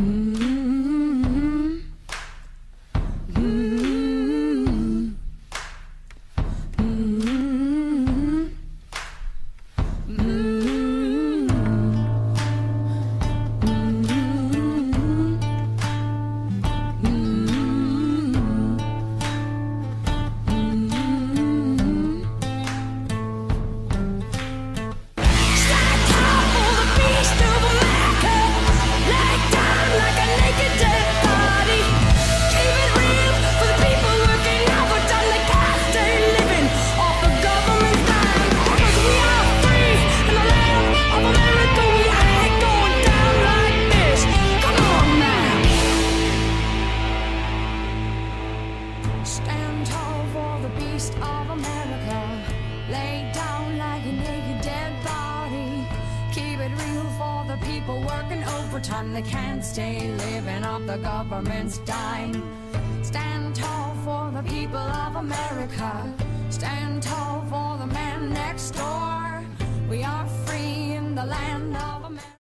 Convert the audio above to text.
Mm. Stand tall for the beast of America. Lay down like a naked dead body. Keep it real for the people working overtime. They can't stay living off the government's dime. Stand tall for the people of America. Stand tall for the man next.